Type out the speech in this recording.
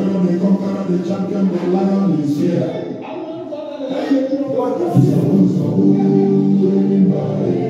veteran, the conqueror, the champion, the lion is here. Supposed to hold anybody.